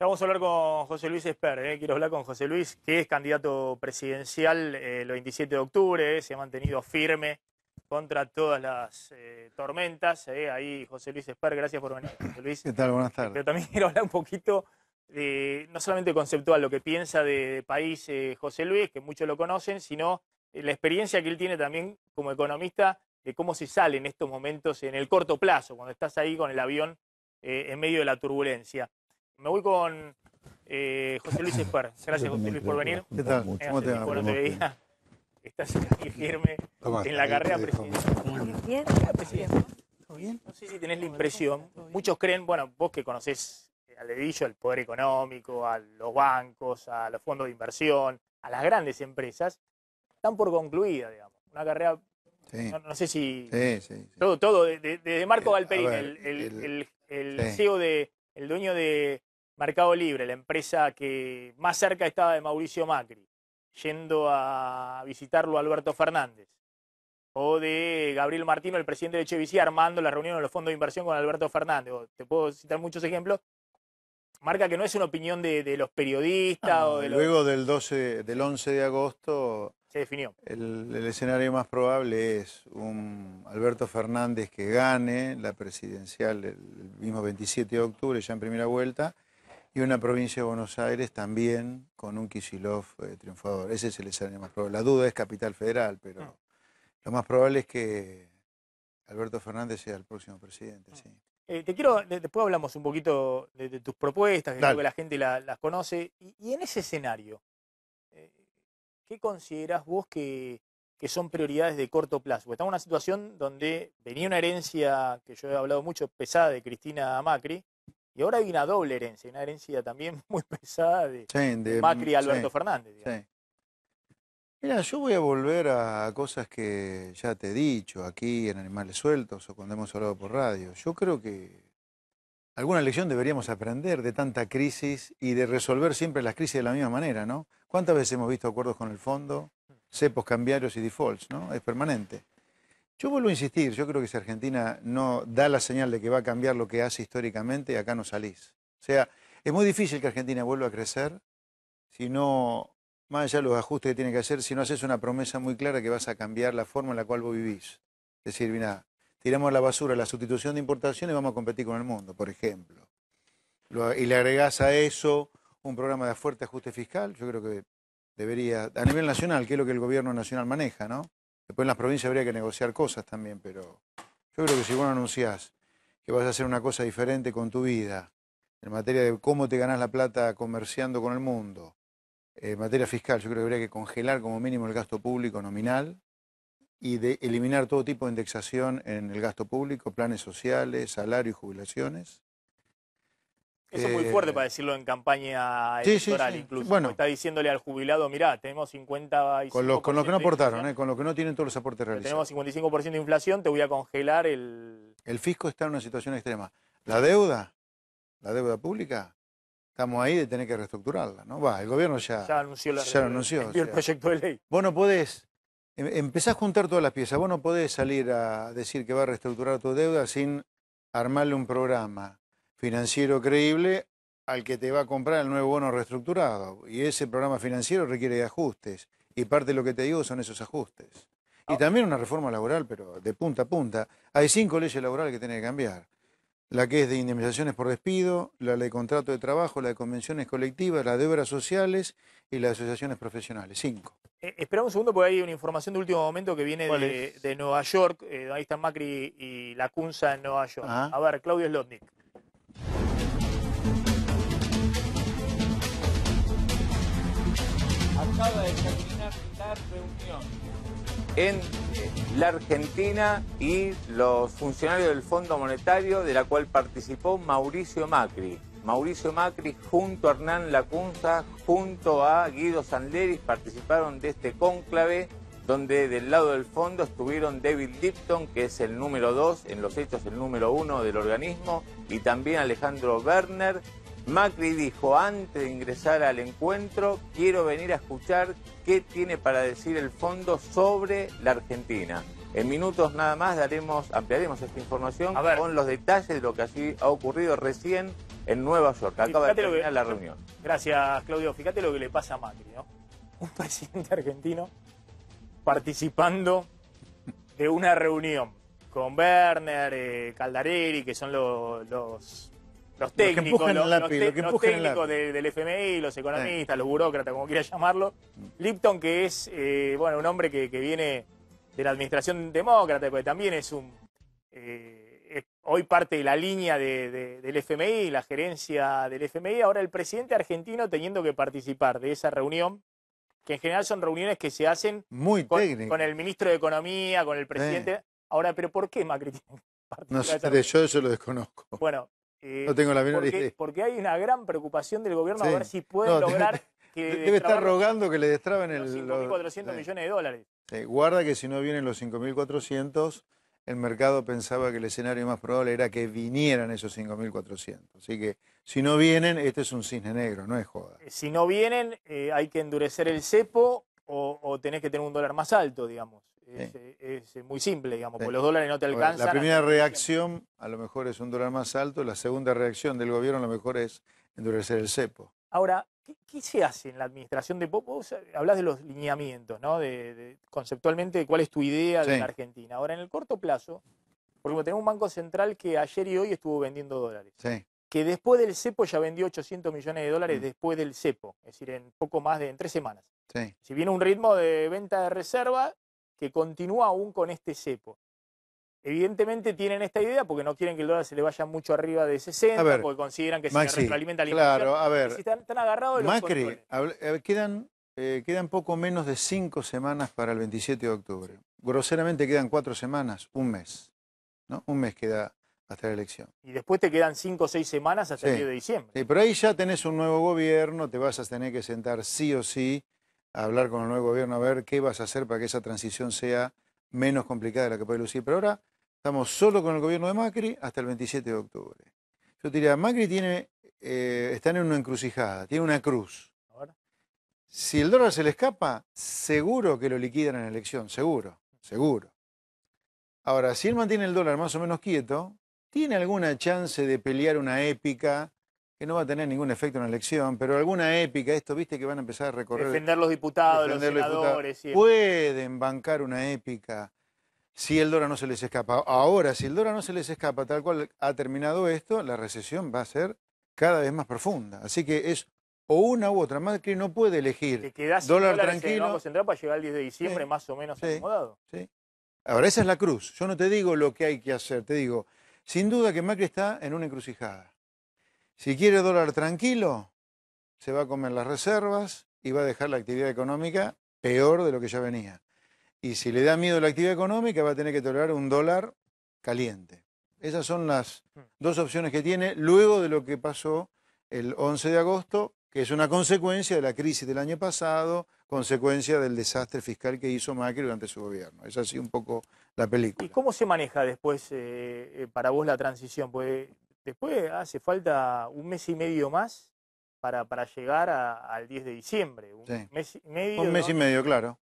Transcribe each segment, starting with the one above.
Ya vamos a hablar con José Luis Esper, ¿eh? quiero hablar con José Luis, que es candidato presidencial eh, el 27 de octubre, eh, se ha mantenido firme contra todas las tormentas. Ahí, José Luis Esper, gracias por venir, José Luis. ¿Qué tal? Buenas Pero tardes. también quiero hablar un poquito, de, no solamente conceptual, lo que piensa de, de país José Luis, que muchos lo conocen, sino la experiencia que él tiene también como economista de cómo se sale en estos momentos, en el corto plazo, cuando estás ahí con el avión en medio de la turbulencia. Me voy con eh, José Luis Esper. Gracias, José Luis, por venir. ¿Qué tal? Eh, ¿Cómo hace te va? no te veía. Estás ahí firme en la carrera presidencial. Bien. Presidente. No sé si tenés la impresión, muchos creen, bueno, vos que conocés al dedillo al poder económico, a los bancos, a los fondos de inversión, a las grandes empresas, están por concluida, digamos. Una carrera, Sí, no, no sé si sí, sí. sí. todo, todo, de- de- desde Marco Eh, ver, el, el- el- el- el sí. CEO de, el dueño de Mercado Libre, la empresa que más cerca estaba de Mauricio Macri, yendo a visitarlo a Alberto Fernández. O de Gabriel Martino, el presidente de Chevicía, armando la reunión de los fondos de inversión con Alberto Fernández. O te puedo citar muchos ejemplos. Marca que no es una opinión de, de los periodistas o de los... Luego del 12, del 11 de agosto, Se definió. el, el escenario más probable es un Alberto Fernández que gane la presidencial el, el mismo 27 de octubre, ya en primera vuelta, y una provincia de Buenos Aires también con un Kisilov eh, triunfador. Ese es el escenario más probable. La duda es Capital Federal, pero Mm. lo más probable es que Alberto Fernández sea el próximo presidente, sí. Eh, te quiero, de- después hablamos un poquito de, de tus propuestas, que creo que la gente la- las conoce. Y, y en ese escenario, eh, ¿qué considerás vos que, que son prioridades de corto plazo? Porque estamos en una situación donde venía una herencia, que yo he hablado mucho, pesada de Cristina Macri, y ahora hay una doble herencia, una herencia también muy pesada de, Sí, de de- Macri y Alberto sí. Fernández. Sí. Mira, yo voy a volver a cosas que ya te he dicho aquí en Animales Sueltos o cuando hemos hablado por radio. Yo creo que alguna lección deberíamos aprender de tanta crisis y de resolver siempre las crisis de la misma manera, ¿no? ¿Cuántas veces hemos visto acuerdos con el fondo, cepos cambiarios y defaults, ¿no? Es permanente. Yo vuelvo a insistir, yo creo que si Argentina no da la señal de que va a cambiar lo que hace históricamente, acá no salís. O sea, es muy difícil que Argentina vuelva a crecer si no, más allá de los ajustes que tiene que hacer, si no haces una promesa muy clara que vas a cambiar la forma en la cual vos vivís. Es decir, mira, tiramos a la basura la sustitución de importación y vamos a competir con el mundo, por ejemplo. Lo- y le agregás a eso un programa de fuerte ajuste fiscal, yo creo que debería, a nivel nacional, que es lo que el gobierno nacional maneja, ¿no? Después en las provincias habría que negociar cosas también, pero yo creo que si vos anunciás que vas a hacer una cosa diferente con tu vida, en materia de cómo te ganás la plata comerciando con el mundo, en materia fiscal, yo creo que habría que congelar como mínimo el gasto público nominal y de eliminar todo tipo de indexación en el gasto público, planes sociales, salario y jubilaciones. Eso es muy Eh, fuerte para decirlo en campaña sí, sí, electoral, sí. incluso. Bueno. está diciéndole al jubilado, mirá, tenemos 50 Con los, con los que no aportaron, ¿eh? con los que no tienen todos los aportes realizados. Tenemos 55% de inflación, te voy a congelar el... El fisco está en una situación extrema. La deuda, la deuda pública, estamos ahí de tener que reestructurarla, ¿no? Va, el gobierno ya... Ya anunció, la, ya lo anunció, el proyecto de ley. Vos no podés, em- empezás a juntar todas las piezas, vos no podés salir a decir que va a reestructurar tu deuda sin armarle un programa financiero creíble al que te va a comprar el nuevo bono reestructurado. Y ese programa financiero requiere de ajustes. Y parte de lo que te digo son esos ajustes. Y Ah. también una reforma laboral, pero de punta a punta. Hay cinco leyes laborales que tienen que cambiar. La que es de indemnizaciones por despido, la de contrato de trabajo, la de convenciones colectivas, la de obras sociales y la de asociaciones profesionales. Cinco. Eh, espera un segundo porque hay una información de último momento que viene ¿Cuál de, de Nueva York. Eh, ahí están Macri y la Cunza en Nueva York. Ajá. A ver, Claudio Slotnik. En eh, la Argentina y los funcionarios del Fondo Monetario, de la cual participó Mauricio Macri. Mauricio Macri junto a Hernán Lacunza, junto a Guido Sanderis, participaron de este cónclave donde del lado del fondo estuvieron David Lipton, que es el número dos, en los hechos el número uno del organismo, y también Alejandro Werner, Macri dijo antes de ingresar al encuentro, quiero venir a escuchar qué tiene para decir el fondo sobre la Argentina. En minutos nada más daremos, ampliaremos esta información con los detalles de lo que así ha ocurrido recién en Nueva York. Acaba de que- terminar la reunión. Gracias, Claudio. Fíjate lo que le pasa a Macri, ¿no? Un presidente argentino participando de una reunión con Werner, eh, Caldarelli, que son los, los, los técnicos, los, lápiz, técnicos de- del FMI, los economistas, los burócratas, como quieras llamarlo. Lipton, que es eh, bueno un hombre que, que viene de la administración demócrata, porque también es un eh, es hoy parte de la línea de- de- del FMI, la gerencia del FMI. Ahora el presidente argentino teniendo que participar de esa reunión, que en general son reuniones que se hacen Muy con, con el ministro de Economía, con el presidente. Ahora, pero ¿por qué Macri tiene que participar No sé, yo eso lo desconozco. Bueno, eh, No tengo la menor porque, idea. porque hay una gran preocupación del gobierno a Sí. ver si pueden No, lograr que Debe estar rogando que le destraben los el... 5.400 sí. millones de dólares. Guarda que si no vienen los 5.400, el mercado pensaba que el escenario más probable era que vinieran esos 5.400. Así que si no vienen, este es un cisne negro, no es joda. Eh, Si no vienen, eh, hay que endurecer el cepo o, o tenés que tener un dólar más alto, digamos. Es, Sí. eh, es muy simple, digamos, Sí. porque los dólares no te Ahora, alcanzan. la primera reacción a lo mejor es un dólar más alto, la segunda reacción del gobierno a lo mejor es endurecer el cepo. Ahora, ¿qué, qué se hace en la administración de Pop? Vos hablas de los lineamientos, ¿no? De, de- conceptualmente, ¿cuál es tu idea de Sí. la Argentina? Ahora, en el corto plazo, porque tenemos un banco central que ayer y hoy estuvo vendiendo dólares. Sí, que después del cepo ya vendió 800 millones de dólares Mm. después del cepo, es decir, en poco más de en tres semanas. sí. Si viene un ritmo de venta de reserva que continúa aún con este cepo. Evidentemente tienen esta idea porque no quieren que el dólar se le vaya mucho arriba de 60, A ver, porque consideran que se retroalimenta la claro, inflación. a ver, decir, están, están agarrados de los Macri, eh, quedan, eh, quedan poco menos de cinco semanas para el 27 de octubre. Groseramente quedan cuatro semanas, un mes. ¿no? Un mes queda hasta la elección. Y después te quedan 5 o 6 semanas hasta el Sí. 10 de diciembre. Sí, pero ahí ya tenés un nuevo gobierno, te vas a tener que sentar sí o sí a hablar con el nuevo gobierno a ver qué vas a hacer para que esa transición sea menos complicada de la que puede lucir. Pero ahora estamos solo con el gobierno de Macri hasta el 27 de octubre. Yo te diría, Macri tiene, eh, está en una encrucijada, tiene una cruz. Si el dólar se le escapa, seguro que lo liquidan en la elección, seguro, seguro. Ahora, si él mantiene el dólar más o menos quieto, tiene alguna chance de pelear una épica que no va a tener ningún efecto en la elección, pero alguna épica, esto viste que van a empezar a recorrer. Defender los diputados, defender los los diputados. senadores. Pueden bancar una épica si el dólar no se les escapa. Ahora, si el dólar no se les escapa tal cual ha terminado esto, la recesión va a ser cada vez más profunda. Así que es o una u otra. Macri no puede Te elegir. quedás Dólar tranquilo. Para llegar al 10 de diciembre Sí. más o menos Sí. acomodado. ¿sí? Ahora, esa es la cruz. Yo no te digo lo que hay que hacer, te digo, sin duda que Macri está en una encrucijada. Si quiere dólar tranquilo, se va a comer las reservas y va a dejar la actividad económica peor de lo que ya venía. Y si le da miedo la actividad económica, va a tener que tolerar un dólar caliente. Esas son las dos opciones que tiene luego de lo que pasó el 11 de agosto, que es una consecuencia de la crisis del año pasado, consecuencia del desastre fiscal que hizo Macri durante su gobierno. Es así un poco la película. ¿Y cómo se maneja después eh, eh, para vos la transición? Porque después hace falta un mes y medio más para, para llegar a- al 10 de diciembre. Un Sí. mes y medio. Un mes y medio, claro.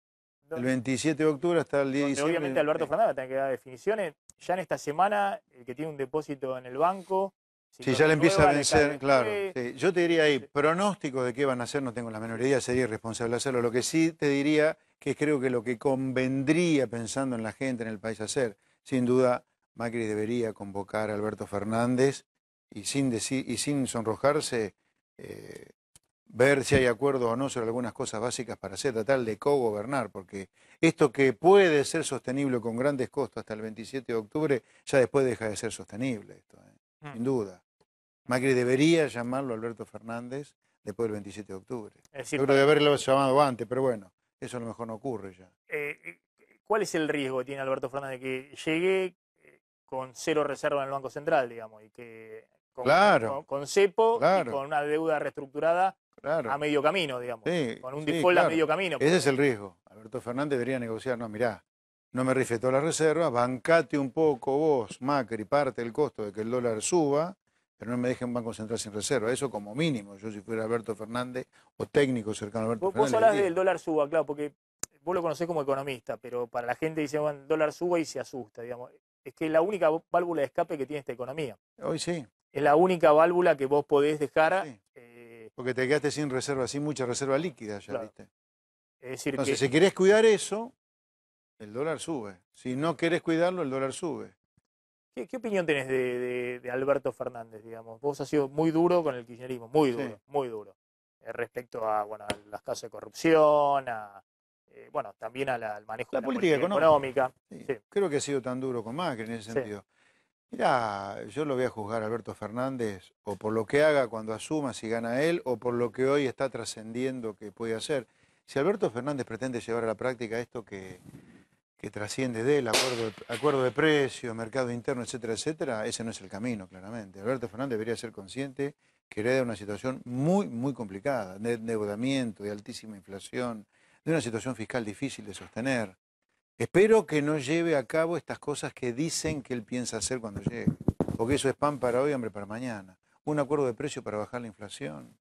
El donde- 27 de octubre hasta el 10 de diciembre. obviamente Alberto Fernández va a tener que dar definiciones. Ya en esta semana, el que tiene un depósito en el banco. si Sí, ya le empieza a vencer, claro. sí. Yo te diría ahí, pronóstico de qué van a hacer, no tengo la menor idea, sería irresponsable hacerlo. Lo que sí te diría que creo que lo que convendría pensando en la gente, en el país hacer, sin duda, Macri debería convocar a Alberto Fernández y sin, decir, y sin sonrojarse, eh, ver si hay acuerdo o no sobre algunas cosas básicas para hacer, tratar de cogobernar, porque esto que puede ser sostenible con grandes costos hasta el 27 de octubre, ya después deja de ser sostenible esto, ¿eh? Mm. sin duda. Macri debería llamarlo a Alberto Fernández después del 27 de octubre. Decir, Yo creo de haberlo llamado antes, pero bueno, eso a lo mejor no ocurre ya. eh, ¿cuál es el riesgo que tiene Alberto Fernández? Que llegue con cero reserva en el Banco Central, digamos, y que con, Claro. con, con cepo Claro. y con una deuda reestructurada Claro. a medio camino, digamos. Sí, con un sí, default a medio camino. Ese es el riesgo. Alberto Fernández debería negociar, no, mirá, no me rife toda la reserva, bancate un poco vos, Macri, parte del costo de que el dólar suba, pero no me dejen Banco Central sin reserva. Eso como mínimo, yo si fuera Alberto Fernández o técnico cercano a Alberto Vos, vos Fernández. hablás del dólar suba, claro, porque vos lo conocés como economista, pero para la gente dice, bueno, el dólar suba y se asusta, digamos. Es que es la única válvula de escape que tiene esta economía. Hoy sí. es la única válvula que vos podés dejar. Sí. eh, Porque te quedaste sin reserva, sin mucha reserva líquida ya, Claro. ¿viste? es decir, Entonces, que si querés cuidar eso, el dólar sube. Si no querés cuidarlo, el dólar sube. ¿qué, qué opinión tenés de, de- de Alberto Fernández, digamos? Vos has sido muy duro con el kirchnerismo, muy Sí. duro, muy duro. eh, respecto a, bueno, a las casos de corrupción, a, bueno, también a la- al manejo La de la política política económica. económica. Sí, Sí. Creo que ha sido tan duro con Macri en ese sentido. Mirá, yo lo voy a juzgar a Alberto Fernández o por lo que haga cuando asuma si gana él o por lo que hoy está trascendiendo que puede hacer. Si Alberto Fernández pretende llevar a la práctica esto que, que trasciende de él, acuerdo de, acuerdo de precios, mercado interno, etcétera, etcétera, ese no es el camino, claramente. Alberto Fernández debería ser consciente que hereda una situación muy, muy complicada, de endeudamiento, de altísima inflación, de una situación fiscal difícil de sostener. Espero que no lleve a cabo estas cosas que dicen que él piensa hacer cuando llegue, porque eso es pan para hoy, hambre para mañana. Un acuerdo de precio para bajar la inflación,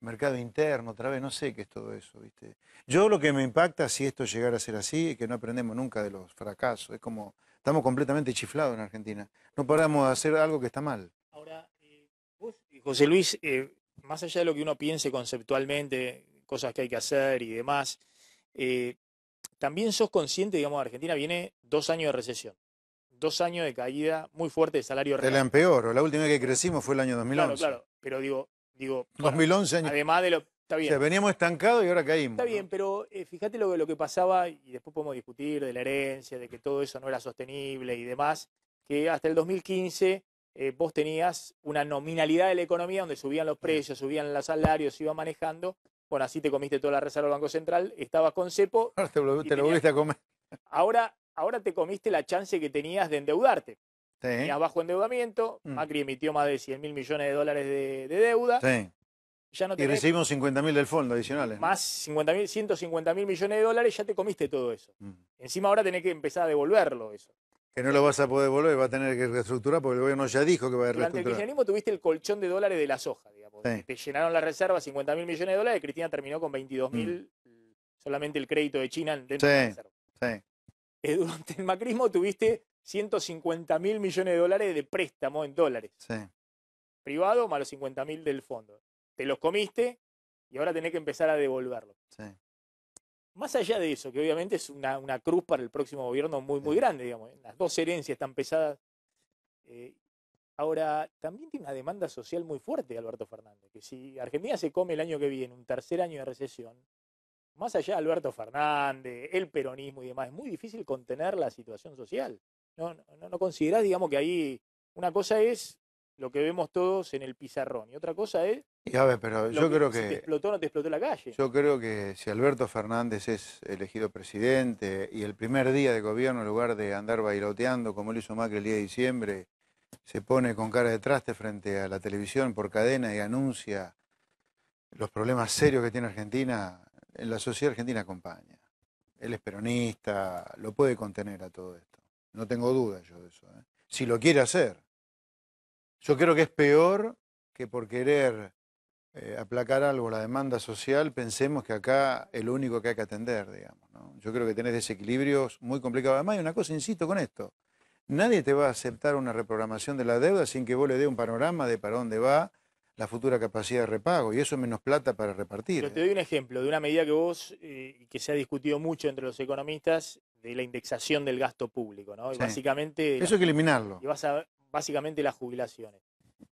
mercado interno, otra vez, no sé qué es todo eso, ¿viste? Yo lo que me impacta si esto llegara a ser así es que no aprendemos nunca de los fracasos, es como estamos completamente chiflados en Argentina, no paramos de hacer algo que está mal. Ahora, eh, vos, eh, José Luis, eh, más allá de lo que uno piense conceptualmente, cosas que hay que hacer y demás, eh, también sos consciente, digamos, Argentina viene dos años de recesión, dos años de caída muy fuerte de salario De real. la empeoró, la última vez que crecimos fue el año 2011. Claro, claro, pero digo, digo, bueno, 2011 años. además de lo, está O bien, sea, veníamos estancados y ahora caímos. Está ¿no? bien, pero eh, fíjate lo, lo que pasaba, y después podemos discutir de la herencia, de que todo eso no era sostenible y demás, que hasta el 2015 eh, vos tenías una nominalidad de la economía donde subían los precios, subían los salarios, se iba manejando. Bueno, así te comiste toda la reserva del Banco Central, estabas con cepo, Ahora te, lo- volviste a comer. ahora, ahora te comiste la chance que tenías de endeudarte. Sí, Tenías bajo endeudamiento, Mm. Macri emitió más de 100 mil millones de dólares de, de deuda, sí. ya no Y recibimos 50 mil del fondo adicionales. más 50 mil, 150 mil millones de dólares, ya te comiste todo eso. Mm. Encima ahora tenés que empezar a devolverlo eso. Que no lo vas a poder volver, va a tener que reestructurar porque el gobierno ya dijo que va a Durante el reestructurar. kirchnerismo tuviste el colchón de dólares de la soja, digamos. Sí. Te llenaron la reserva 50 mil millones de dólares, Cristina terminó con 22 mil, solamente el crédito de China dentro de la reserva. Sí. Eh, durante el macrismo tuviste 150 mil millones de dólares de préstamo en dólares, Sí. privado más los 50 mil del fondo. Te los comiste y ahora tenés que empezar a devolverlo. sí. Más allá de eso, que obviamente es una, una cruz para el próximo gobierno muy, muy grande, digamos. ¿eh? Las dos herencias tan pesadas. Eh, ahora, también tiene una demanda social muy fuerte Alberto Fernández, que si Argentina se come el año que viene un tercer año de recesión, más allá de Alberto Fernández, el peronismo y demás, es muy difícil contener la situación social. ¿No, no, no considerás, digamos, que ahí una cosa es lo que vemos todos en el pizarrón y otra cosa es Y a ver, pero yo creo si te que explotó o no te explotó la calle. yo creo que si Alberto Fernández es elegido presidente y el primer día de gobierno, en lugar de andar bailoteando como lo hizo Macri el día de diciembre, se pone con cara de traste frente a la televisión por cadena y anuncia los problemas serios que tiene Argentina, en la sociedad argentina acompaña. Él es peronista, lo puede contener a todo esto. No tengo duda yo de eso. ¿eh? Si lo quiere hacer. Yo creo que es peor que por querer eh, aplacar algo, la demanda social, pensemos que acá es lo único que hay que atender, digamos. Yo creo que tenés desequilibrios muy complicados. Además, hay una cosa, insisto con esto. Nadie te va a aceptar una reprogramación de la deuda sin que vos le dé un panorama de para dónde va la futura capacidad de repago. Y eso es menos plata para repartir. Pero te ¿eh? doy un ejemplo de una medida que vos, eh, que se ha discutido mucho entre los economistas, de la indexación del gasto público, ¿no? Y Sí. básicamente, Eso hay que eliminarlo. y vas a- básicamente las jubilaciones.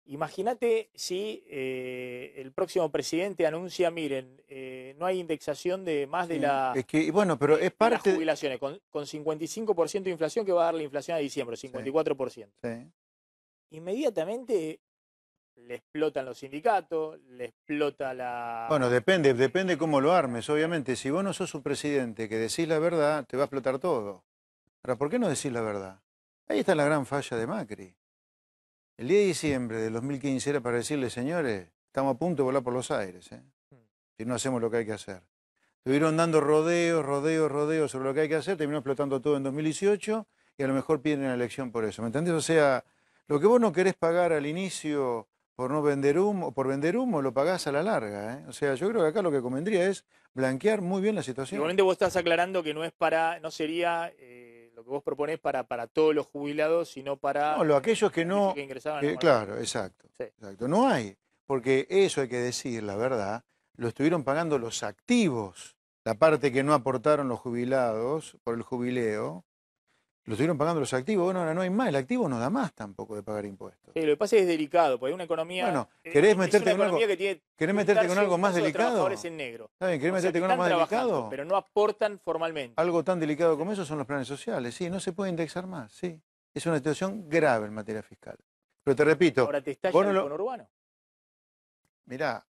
Imagínate si eh, el próximo presidente anuncia, miren, eh, no hay indexación de más de Sí, la... Es que, bueno, pero de es las parte... jubilaciones, con, con 55% de inflación que va a dar la inflación a diciembre, 54%. Sí. Inmediatamente le explotan los sindicatos, le explota la... Bueno, depende, depende cómo lo armes. Obviamente, si vos no sos un presidente que decís la verdad, te va a explotar todo. Ahora, ¿por qué no decís la verdad? Ahí está la gran falla de Macri. El 10 de diciembre del 2015 era para decirle, señores, estamos a punto de volar por los aires, ¿eh? si no hacemos lo que hay que hacer. Estuvieron dando rodeos, rodeos, rodeos sobre lo que hay que hacer, terminó explotando todo en 2018 y a lo mejor pierden la elección por eso. ¿Me entendés? O sea, lo que vos no querés pagar al inicio por no vender humo, por vender humo, lo pagás a la larga. ¿eh? O sea, yo creo que acá lo que convendría es blanquear muy bien la situación. Igualmente vos estás aclarando que no es para, no sería eh, lo que vos proponés para, para todos los jubilados, sino para No, lo, aquellos que no... que ingresaban que- claro, exacto, Sí. exacto. No hay, porque eso hay que decir, la verdad, lo estuvieron pagando los activos, la parte que no aportaron los jubilados por el jubileo, lo estuvieron pagando los activos. Bueno, ahora no hay más, el activo no da más tampoco de pagar impuestos. Sí, lo que pasa es que es delicado, porque hay una economía. Bueno, eh, ¿querés es meterte con algo- que tiene ¿Querés meterte con algo más delicado? en negro. ¿Está bien? ¿Querés O meterte con algo más delicado? Pero no aportan formalmente. Algo tan delicado como eso son los planes sociales. Sí, no se puede indexar más, sí. Es una situación grave en materia fiscal. Pero te repito, Ahora te vos no el lo- conurbano. Mirá,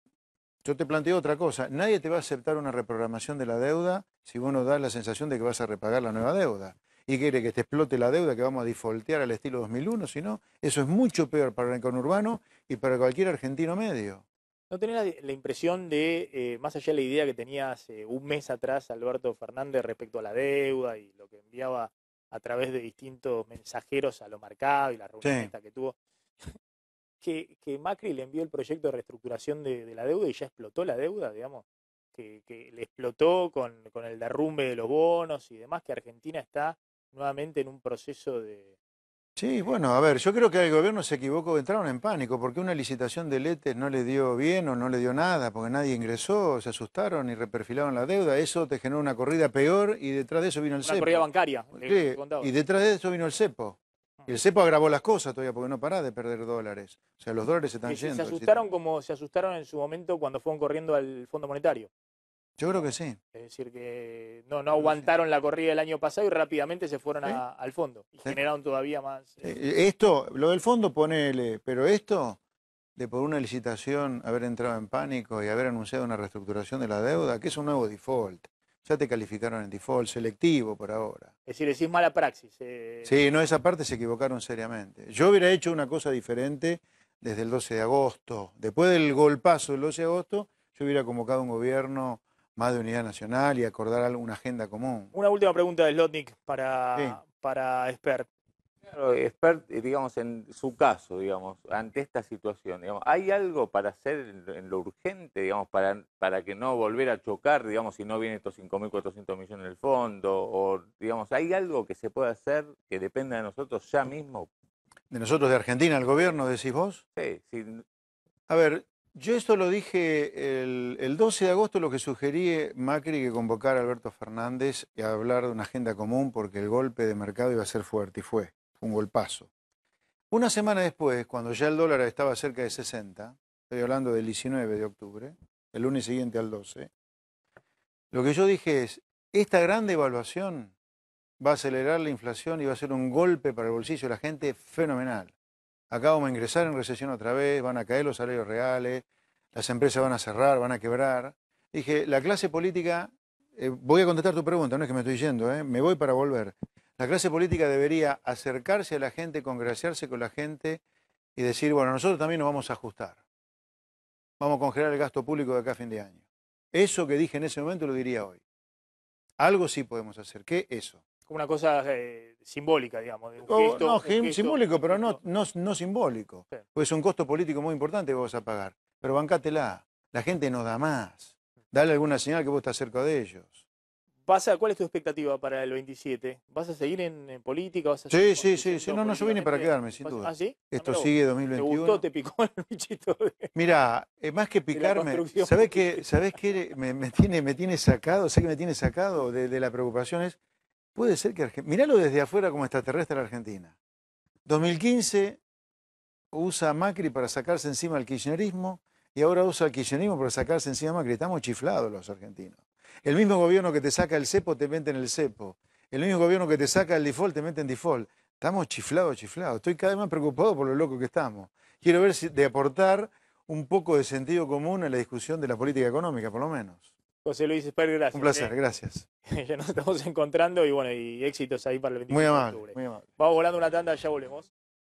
yo te planteo otra cosa. Nadie te va a aceptar una reprogramación de la deuda si vos no das la sensación de que vas a repagar la nueva deuda. ¿Y quiere que te explote la deuda, que vamos a defaultear al estilo 2001? Si no, eso es mucho peor para el conurbano y para cualquier argentino medio. ¿No tenés la, la impresión de, eh, más allá de la idea que tenía hace un mes atrás Alberto Fernández respecto a la deuda y lo que enviaba a través de distintos mensajeros a lo marcado y la reunión Sí. esta que tuvo, que, que Macri le envió el proyecto de reestructuración de, de la deuda y ya explotó la deuda, digamos? Que, que le explotó con, con el derrumbe de los bonos y demás, que Argentina está nuevamente en un proceso de... Sí, bueno, a ver, yo creo que el gobierno se equivocó, entraron en pánico, porque una licitación de letes no le dio bien o no le dio nada, porque nadie ingresó, se asustaron y reperfilaron la deuda, eso te generó una corrida peor y detrás de eso vino el Una cepo. corrida bancaria. le- Sí, y detrás de eso vino el cepo. Y el cepo agravó las cosas todavía, porque no pará de perder dólares. O sea, los dólares se están se, yendo. se asustaron como se asustaron en su momento cuando fueron corriendo al Fondo Monetario. Yo creo que sí. Es decir, que no, no aguantaron la corrida del año pasado y rápidamente se fueron Sí. a- al fondo. Y Sí. generaron todavía más. eh, Eh, Esto, lo del fondo ponele, pero esto, de por una licitación haber entrado en pánico y haber anunciado una reestructuración de la deuda, que es un nuevo default. Ya te calificaron en default selectivo por ahora. Es decir, decís mala praxis. eh, Sí, no, esa parte se equivocaron seriamente. Yo hubiera hecho una cosa diferente desde el 12 de agosto. Después del golpazo del 12 de agosto, yo hubiera convocado un gobierno más de unidad nacional y acordar alguna agenda común. Una última pregunta de Slotnik para, Sí. para Expert. Claro, expert, eh, digamos, en su caso, digamos, ante esta situación, digamos, ¿hay algo para hacer en lo- en lo urgente, digamos, para, para que no volver a chocar, digamos, si no vienen estos 5.400 millones del fondo? O, digamos, ¿hay algo que se pueda hacer que dependa de nosotros ya mismo? De nosotros de Argentina, el gobierno, decís vos. Sí, sí, A ver, yo esto lo dije el, el 12 de agosto, lo que sugerí Macri que convocara a Alberto Fernández y a hablar de una agenda común porque el golpe de mercado iba a ser fuerte y fue, fue un golpazo. Una semana después, cuando ya el dólar estaba cerca de 60, estoy hablando del 19 de octubre, el lunes siguiente al 12, lo que yo dije es, esta gran devaluación va a acelerar la inflación y va a ser un golpe para el bolsillo de la gente fenomenal. Acá vamos a ingresar en recesión otra vez, van a caer los salarios reales, las empresas van a cerrar, van a quebrar. Dije, la clase política, eh, voy a contestar tu pregunta, no es que me estoy yendo, eh, me voy para volver. La clase política debería acercarse a la gente, congraciarse con la gente y decir, bueno, nosotros también nos vamos a ajustar. Vamos a congelar el gasto público de acá a fin de año. Eso que dije en ese momento lo diría hoy. Algo sí podemos hacer. ¿Qué? Eso. Una cosa eh, simbólica, digamos. de un O- gesto- no, un sim- gesto- simbólico, pero no, no, no simbólico. Sí. Pues es un costo político muy importante que vos vas a pagar. Pero bancátela. La gente no da más. Dale alguna señal que vos estás cerca de ellos. Vas a- ¿Cuál es tu expectativa para el 27? ¿Vas a seguir en, en política? ¿Vas a Sí, sí, sí, sí. No, no, yo vine para quedarme, sin ¿Vas- duda. ¿Ah, sí? Ah, Esto mirá sigue ¿Te 2021. gustó? ¿Te picó el bichito? de- Mira, eh, más que picarme, ¿sabés qué. ¿sabés qué me, me tiene, me tiene sacado? Sé que me tiene sacado de, de la preocupación. Es, puede ser que Argentina. Miralo desde afuera como extraterrestre la Argentina. 2015 usa Macri para sacarse encima el kirchnerismo y ahora usa el kirchnerismo para sacarse encima a Macri. Estamos chiflados los argentinos. El mismo gobierno que te saca el cepo te mete en el cepo. El mismo gobierno que te saca el default te mete en default. Estamos chiflados, chiflados. Estoy cada vez más preocupado por lo loco que estamos. Quiero ver si, de aportar un poco de sentido común en la discusión de la política económica, por lo menos. José Luis Esper, gracias. Un placer, eh. gracias. ya nos estamos encontrando y bueno, y éxitos ahí para el 25 Muy de octubre. muy amable. Vamos volando una tanda, ya volvemos.